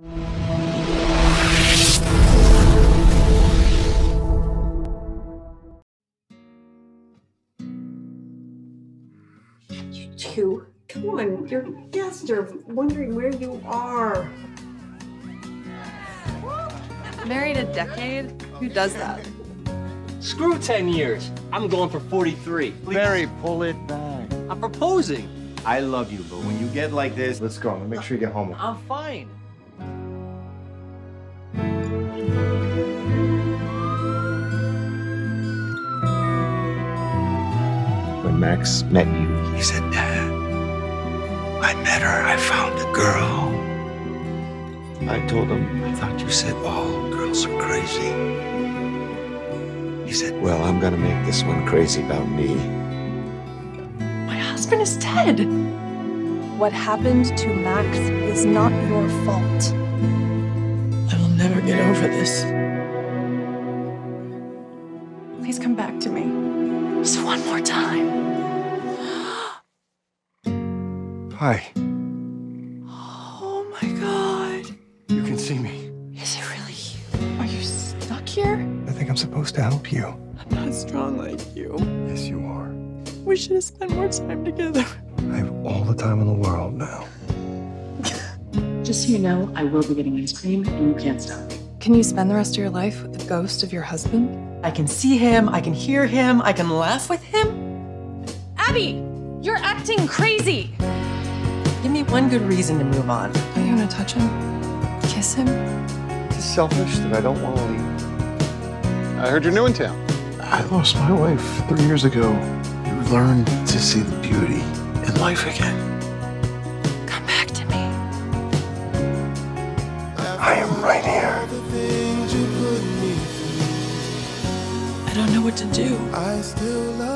You two, come on. Your guests are wondering where you are. Married a decade? Who does that? Screw 10 years. I'm going for 43. Please. Barry, pull it back. I'm proposing. I love you, but when you get like this, let's go. Make sure you get home. I'm fine. When Max met you, He said, Dad, I met her. I found a girl. I told him, I thought you said all girls are crazy. He said, Well, I'm going to make this one crazy about me. My husband is dead. What happened to Max is not your fault. I will never get over this. Please come back to me. Just one more time. hi, Oh my god. you can see me. Is it really you? Are you stuck here? I think I'm supposed to help you. I'm not strong like you. Yes, you are. We should have spent more time together. I have all the time in the world now. Just so you know, I will be getting ice cream and you can't stop me. Can you spend the rest of your life with the ghost of your husband? I can see him, I can hear him, I can laugh with him. Abby, you're acting crazy. Give me one good reason to move on. Are you gonna touch him? Kiss him? It's selfish that I don't want to leave. I heard you're new in town. I lost my wife three years ago. You learn to see the beauty in life again. I don't know what to do. I still love